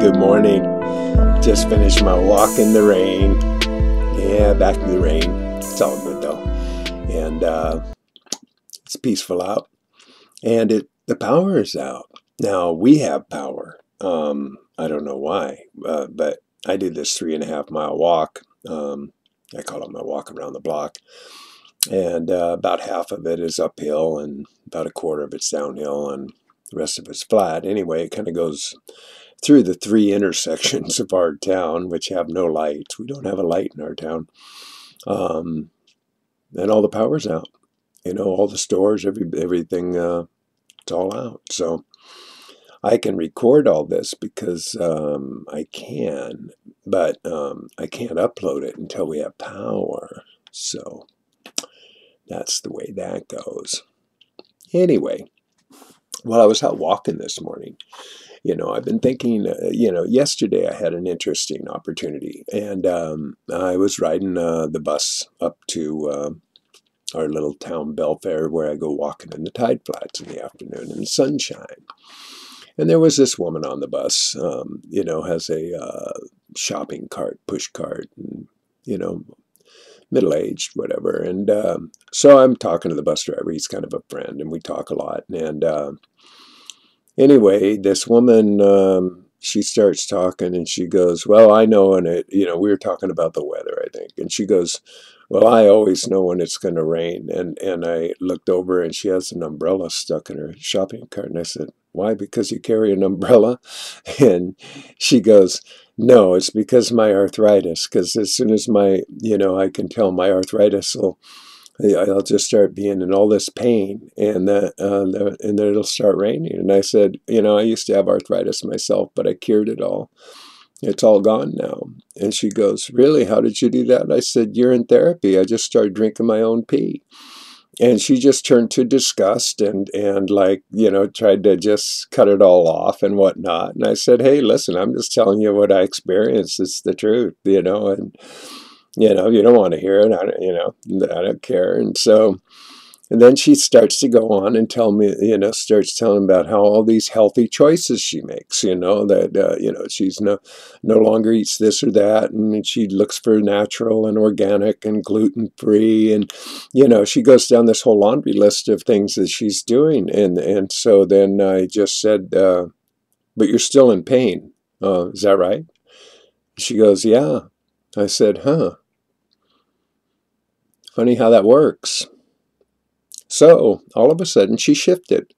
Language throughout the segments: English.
Good morning. Just finished my walk in the rain. Yeah, back to the rain. It's all good though. And uh, it's peaceful out. And it the power is out. Now we have power. Um, I don't know why, uh, but I did this three and a half mile walk. Um, I call it my walk around the block. And uh, about half of it is uphill, and about a quarter of it's downhill, and the rest of it's flat. Anyway, it kind of goes through the three intersections of our town, which have no lights. We don't have a light in our town. Um, and all the power's out. You know, all the stores, every everything, uh, it's all out. So I can record all this because um, I can, but um, I can't upload it until we have power. So that's the way that goes. Anyway, while I was out walking this morning, you know, I've been thinking, uh, you know, yesterday I had an interesting opportunity, and um, I was riding uh, the bus up to uh, our little town Belfair where I go walking in the tide flats in the afternoon in the sunshine. And there was this woman on the bus, um, you know, has a uh, shopping cart, push cart, and, you know, middle aged, whatever. And um, so I'm talking to the bus driver. He's kind of a friend, and we talk a lot. And uh, anyway, this woman, um, she starts talking and she goes, Well, I know, and it, you know, we were talking about the weather, I think. And she goes, Well, I always know when it's going to rain. And, and I looked over and she has an umbrella stuck in her shopping cart. And I said, Why? Because you carry an umbrella? And she goes, no, it's because my arthritis. Because as soon as my, you know, I can tell my arthritis will I'll just start being in all this pain, and that uh, and then it'll start raining. And I said, you know, I used to have arthritis myself, but I cured it all. It's all gone now. And she goes, really? How did you do that? I said, urine therapy. I just started drinking my own pee. And she just turned to disgust and and like you know tried to just cut it all off and whatnot. And I said, hey, listen, I'm just telling you what I experienced. It's the truth, you know. And you know, you don't want to hear it. I don't, you know, I don't care. And so, and then she starts to go on and tell me, you know, starts telling about how all these healthy choices she makes, you know, that, uh, you know, she's no, no longer eats this or that. And she looks for natural and organic and gluten free. And, you know, she goes down this whole laundry list of things that she's doing. And, and so then I just said, uh, but you're still in pain. Uh, is that right? She goes, yeah. I said, huh. Funny how that works. So, all of a sudden, she shifted,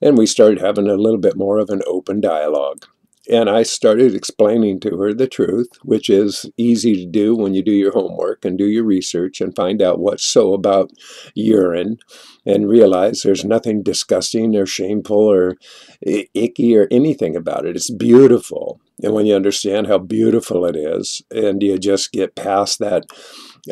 and we started having a little bit more of an open dialogue. And I started explaining to her the truth, which is easy to do when you do your homework and do your research and find out what's so about urine and realize there's nothing disgusting or shameful or icky or anything about it. It's beautiful. And when you understand how beautiful it is, and you just get past that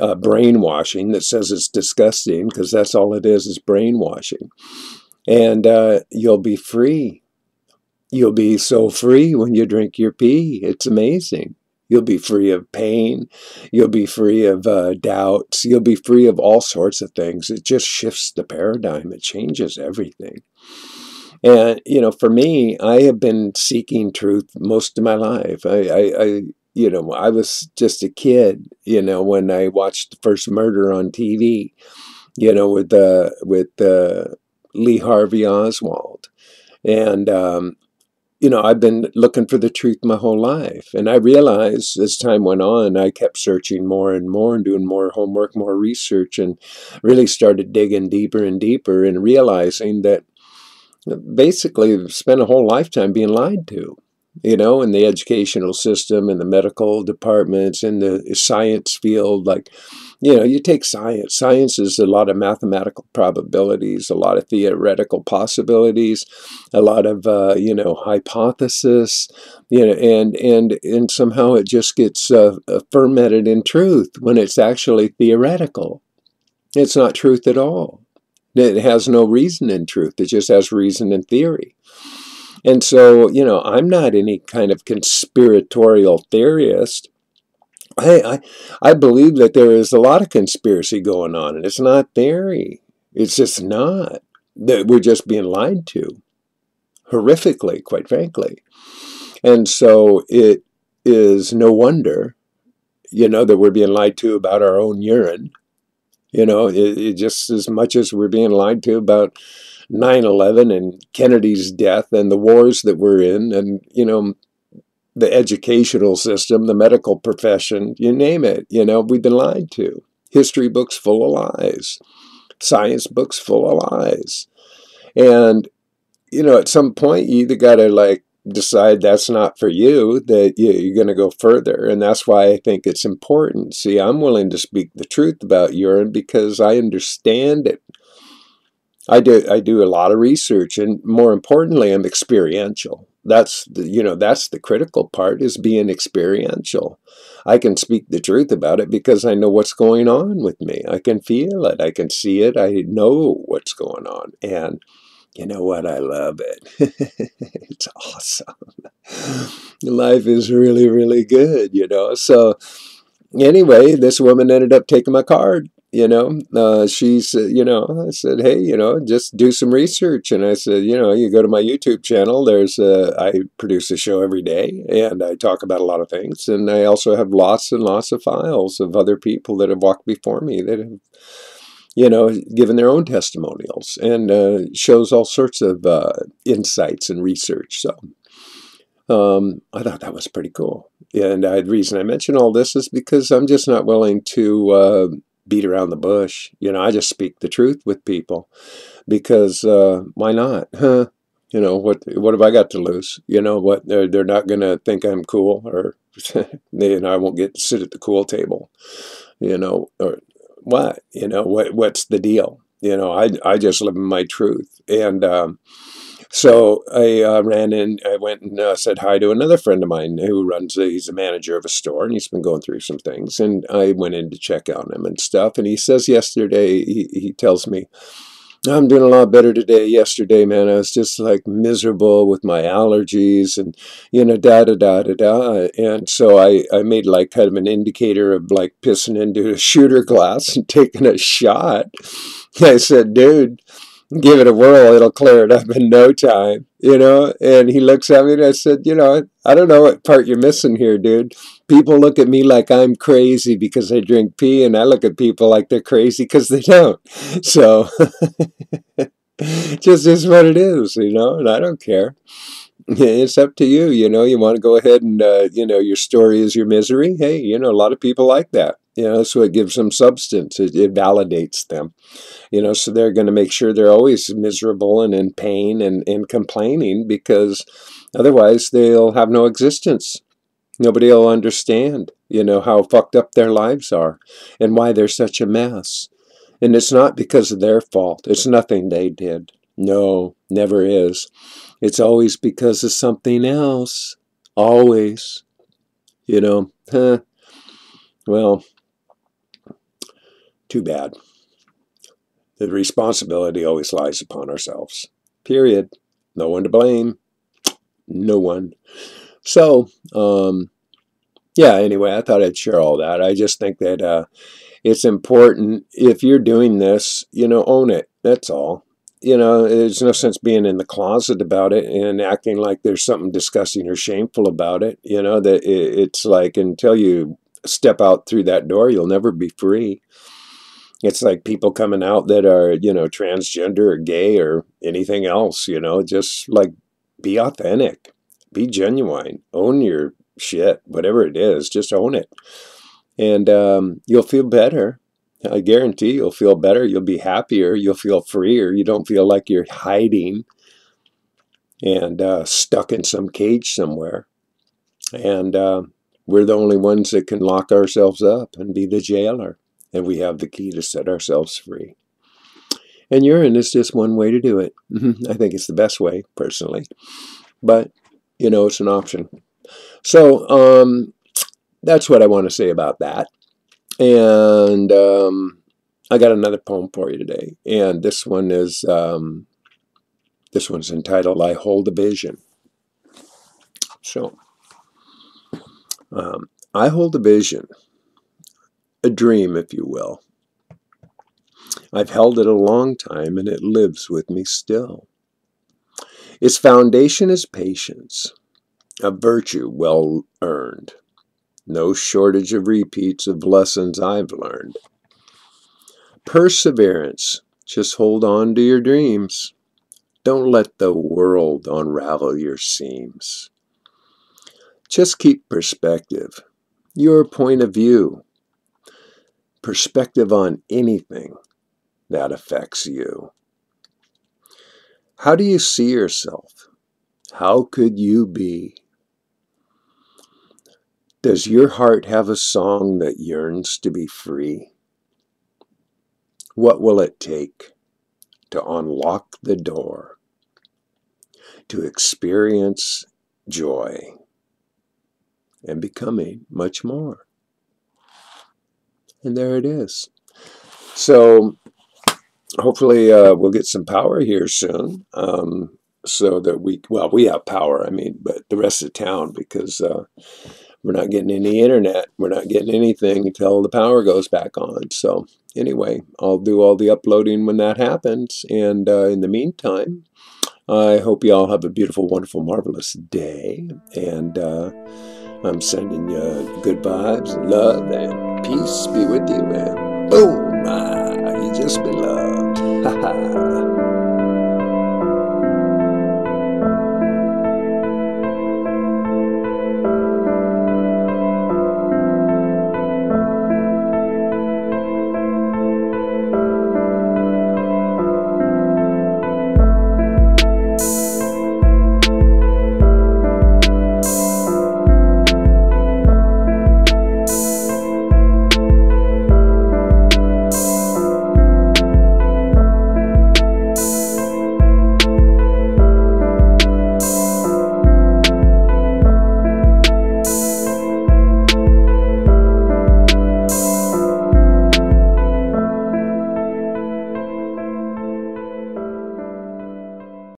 uh, brainwashing that says it's disgusting, because that's all it is, is brainwashing. And uh, you'll be free. You'll be so free when you drink your pee. It's amazing. You'll be free of pain. You'll be free of uh, doubts. You'll be free of all sorts of things. It just shifts the paradigm. It changes everything. And, you know, for me, I have been seeking truth most of my life. I, I, I you know, I was just a kid, you know, when I watched the first murder on TV, you know, with uh, with uh, Lee Harvey Oswald, and um, you know, I've been looking for the truth my whole life, and I realized as time went on, I kept searching more and more and doing more homework, more research, and really started digging deeper and deeper, and realizing that basically spent a whole lifetime being lied to you know, in the educational system, in the medical departments, in the science field. Like, you know, you take science. Science is a lot of mathematical probabilities, a lot of theoretical possibilities, a lot of uh, you know hypothesis, you know, and and and somehow it just gets uh, fermented in truth when it's actually theoretical. It's not truth at all. It has no reason in truth. It just has reason in theory. And so, you know, I'm not any kind of conspiratorial theorist. I, I, I believe that there is a lot of conspiracy going on, and it's not theory. It's just not. That we're just being lied to, horrifically, quite frankly. And so it is no wonder, you know, that we're being lied to about our own urine. You know, it, it just as much as we're being lied to about 9 11 and Kennedy's death and the wars that we're in, and, you know, the educational system, the medical profession, you name it, you know, we've been lied to. History books full of lies, science books full of lies. And, you know, at some point, you either got to like decide that's not for you, that you're going to go further. And that's why I think it's important. See, I'm willing to speak the truth about urine because I understand it. I do I do a lot of research and more importantly I'm experiential. That's the you know that's the critical part is being experiential. I can speak the truth about it because I know what's going on with me. I can feel it. I can see it. I know what's going on and you know what? I love it. it's awesome. Life is really, really good, you know. So, anyway, this woman ended up taking my card. You know, uh, she said, you know, I said, hey, you know, just do some research. And I said, you know, you go to my YouTube channel. There's, a, I produce a show every day, and I talk about a lot of things. And I also have lots and lots of files of other people that have walked before me that have you know, given their own testimonials and uh, shows all sorts of uh, insights and research. So um, I thought that was pretty cool. And I, the reason I mention all this is because I'm just not willing to uh, beat around the bush. You know, I just speak the truth with people because uh, why not? Huh? You know, what what have I got to lose? You know, what they're, they're not going to think I'm cool or, they, and I won't get to sit at the cool table you know, or what? You know, what what's the deal? You know, I, I just live in my truth. And um, so I uh, ran in, I went and uh, said hi to another friend of mine who runs, a, he's a manager of a store and he's been going through some things. And I went in to check on him and stuff. And he says yesterday, he, he tells me, I'm doing a lot better today. Yesterday, man, I was just like miserable with my allergies and, you know, da da da da da. And so I, I made like kind of an indicator of like pissing into a shooter glass and taking a shot. I said, dude, give it a whirl, it'll clear it up in no time, you know? And he looks at me and I said, you know, I don't know what part you're missing here, dude. People look at me like I'm crazy because I drink pee, and I look at people like they're crazy because they don't. So, just is what it is, you know, and I don't care. It's up to you, you know. You want to go ahead and, uh, you know, your story is your misery. Hey, you know, a lot of people like that. You know, so it gives them substance. It, it validates them. You know, so they're going to make sure they're always miserable and in pain and, and complaining because otherwise they'll have no existence. Nobody will understand, you know, how fucked up their lives are and why they're such a mess. And it's not because of their fault. It's nothing they did. No, never is. It's always because of something else. Always. You know, huh. Well, too bad. The responsibility always lies upon ourselves. Period. No one to blame. No one. So, um, yeah, anyway, I thought I'd share all that. I just think that uh, it's important if you're doing this, you know, own it. That's all. You know, there's no sense being in the closet about it and acting like there's something disgusting or shameful about it. You know, that it's like until you step out through that door, you'll never be free. It's like people coming out that are, you know, transgender or gay or anything else, you know, just like be authentic, be genuine, own your shit, whatever it is, just own it. And um, you'll feel better. I guarantee you'll feel better. You'll be happier. You'll feel freer. You don't feel like you're hiding and uh, stuck in some cage somewhere. And uh, we're the only ones that can lock ourselves up and be the jailer. And we have the key to set ourselves free. And urine is just one way to do it. I think it's the best way, personally. But, you know, it's an option. So, um, that's what I want to say about that. And um, I got another poem for you today. And this one is, um, this one's entitled, I Hold a Vision. So, um, I hold a vision, a dream, if you will. I've held it a long time and it lives with me still. Its foundation is patience, a virtue well earned. No shortage of repeats of lessons I've learned. Perseverance. Just hold on to your dreams. Don't let the world unravel your seams. Just keep perspective, your point of view, perspective on anything that affects you. How do you see yourself? How could you be? Does your heart have a song that yearns to be free? What will it take to unlock the door to experience joy and becoming much more? And there it is. So hopefully uh, we'll get some power here soon. Um, so that we, well, we have power, I mean, but the rest of town, because uh, we're not getting any internet. We're not getting anything until the power goes back on. So anyway, I'll do all the uploading when that happens. And uh, in the meantime, I hope you all have a beautiful, wonderful, marvelous day. And uh, I'm sending you good vibes love and peace be with you. And boom, ah, you just been.